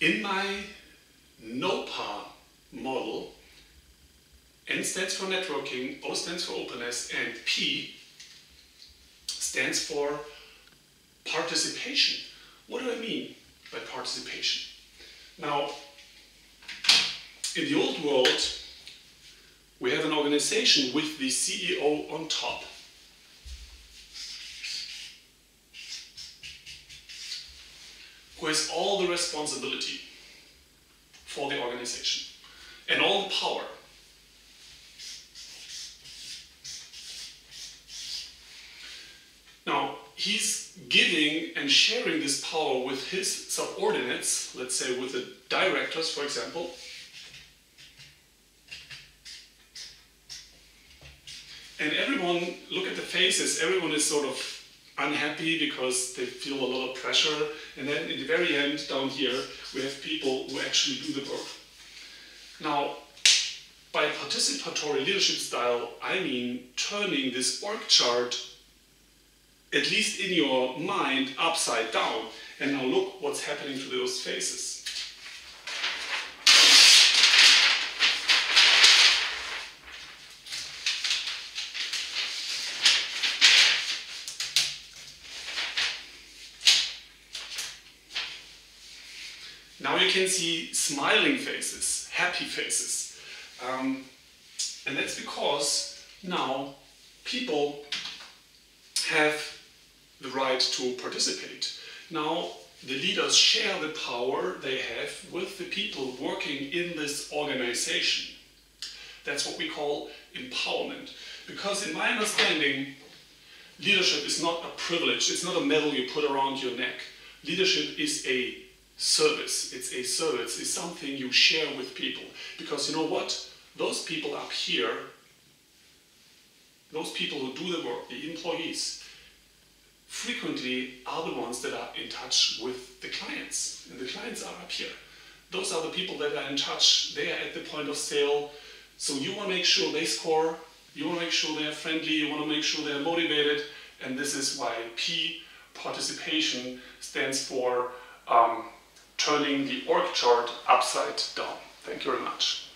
in my NOPA model, N stands for networking, O stands for openness, and P stands for participation. What do I mean by participation? Now, in the old world, we have an organization with the CEO on top. Who has all the responsibility for the organization and all the power. Now, he's giving and sharing this power with his subordinates, let's say with the directors, for example. And everyone, look at the faces, everyone is sort of unhappy because they feel a lot of pressure. And then in the very end, down here, we have people who actually do the work. Now, by participatory leadership style, I mean turning this org chart, at least in your mind, upside down. And now look what's happening to those faces. Now you can see smiling faces, happy faces. Um, and that's because now people have the right to participate. Now the leaders share the power they have with the people working in this organization. That's what we call empowerment. Because in my understanding, leadership is not a privilege, it's not a medal you put around your neck. Leadership is a service. It's a service. It's something you share with people. Because you know what? Those people up here, those people who do the work, the employees, frequently are the ones that are in touch with the clients. And the clients are up here. Those are the people that are in touch. They are at the point of sale. So you want to make sure they score. You want to make sure they're friendly. You want to make sure they're motivated. And this is why P, participation, stands for um, turning the org chart upside down. Thank you very much.